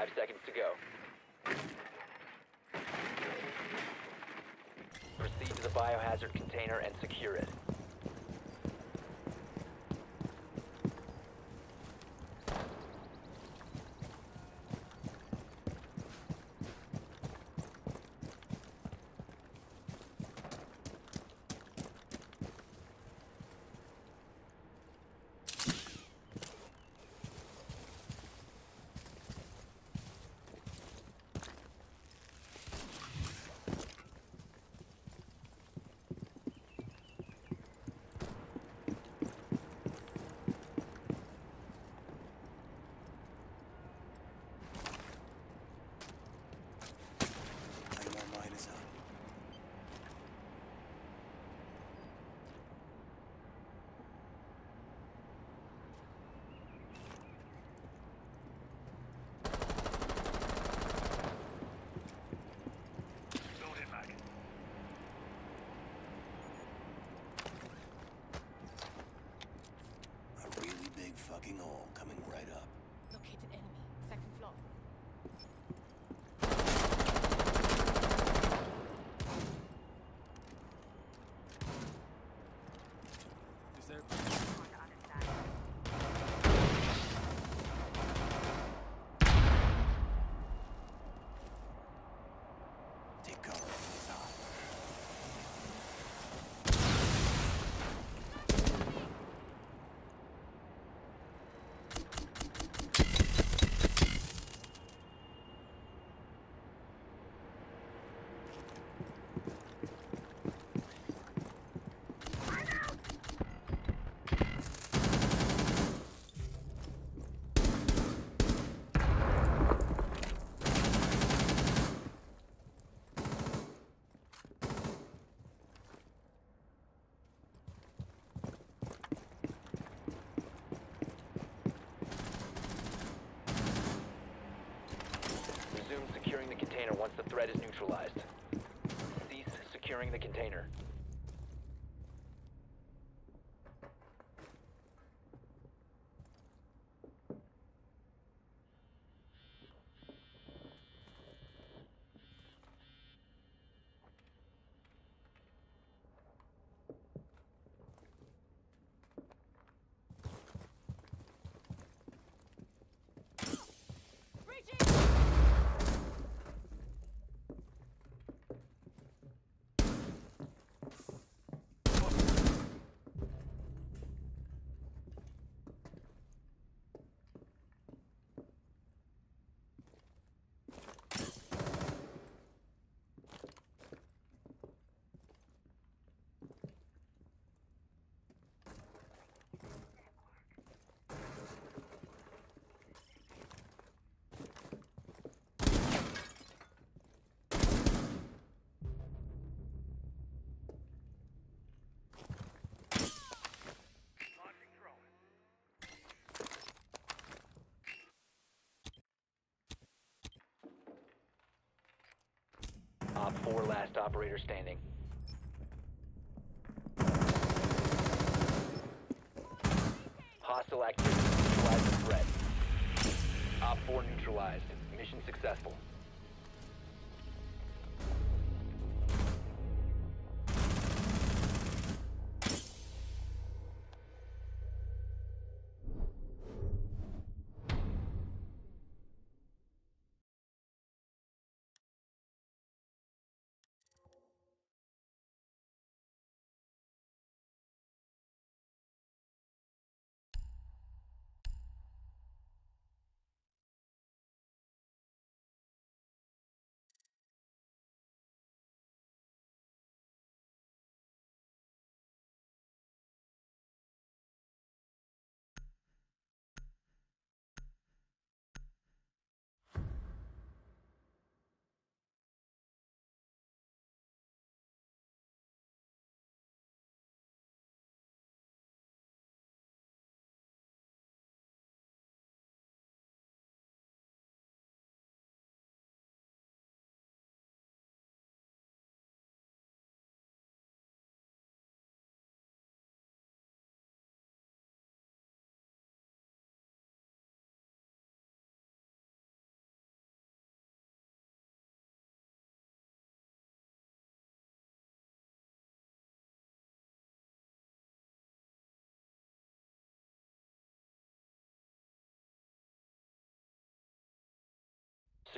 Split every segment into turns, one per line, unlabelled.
Five seconds to go. Proceed to the biohazard container and secure it. Threat is neutralized. Cease securing the container. 4 last operator standing. Hostile activity neutralized threat. Op 4 neutralized. Mission successful.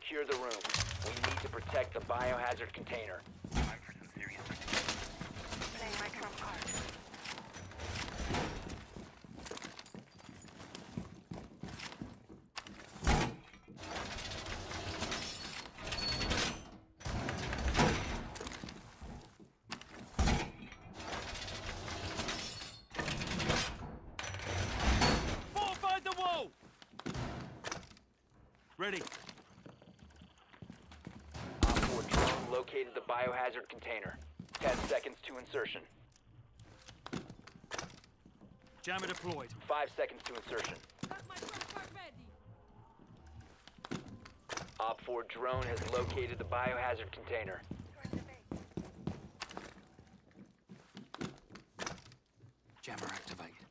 Secure the room. We need to protect the biohazard container.
Playing my trump card.
Fortify the wall! Ready.
Op 4 drone located the biohazard container. 10 seconds to insertion.
Jammer deployed.
5 seconds to insertion.
Got my trump card ready.
Op 4 drone has located the biohazard container.
Jammer activated.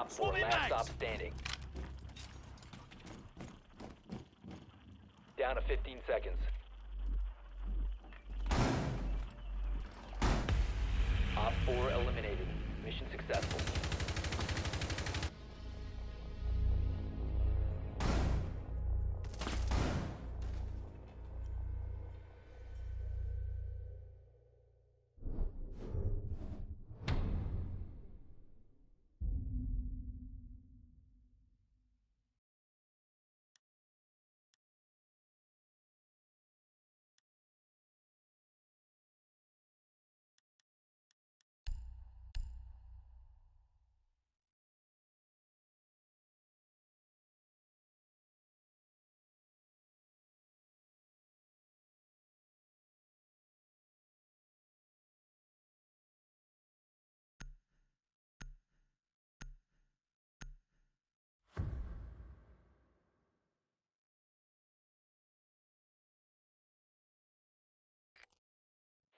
Op 4
Swarming
last
mags.
stop standing. Down to 15 seconds. Op 4 eliminated. Mission successful.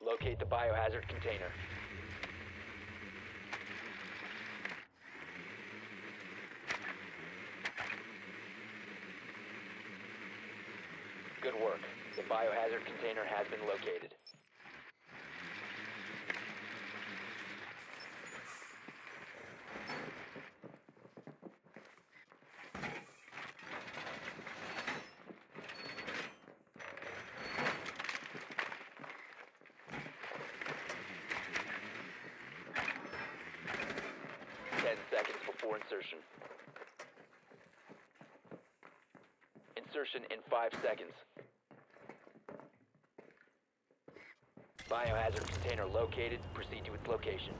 Locate the biohazard container. Good work. The biohazard container has been located. Before insertion. Insertion in five seconds. Biohazard container located. Proceed to its location.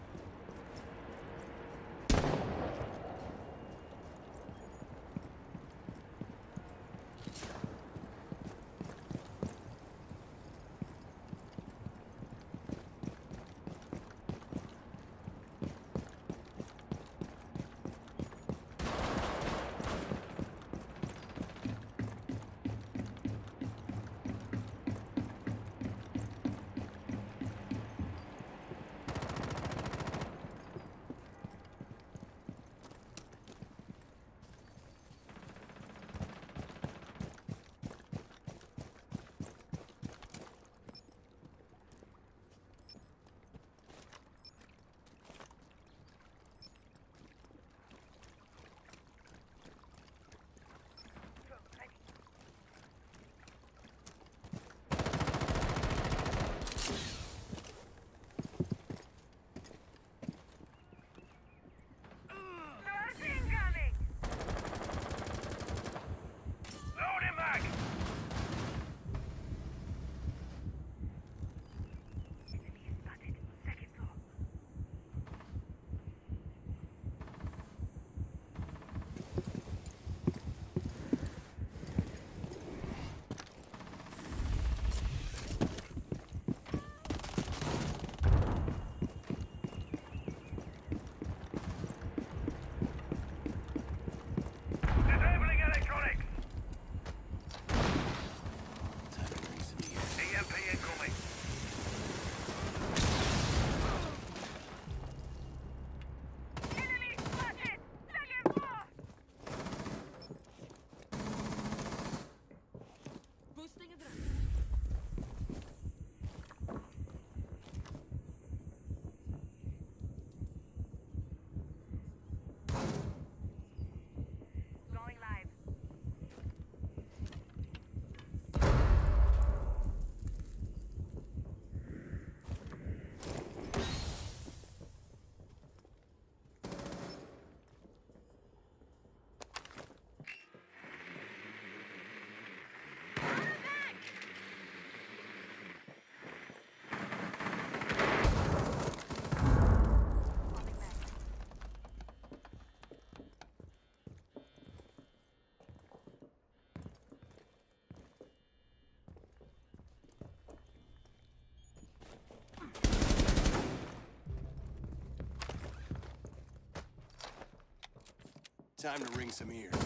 Time to ring some ears.
Op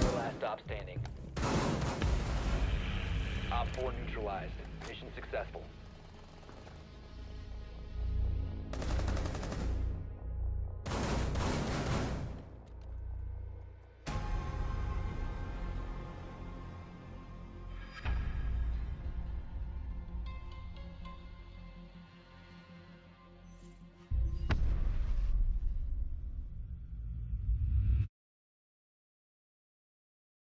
4 last stop standing. Op 4 neutralized. Mission successful.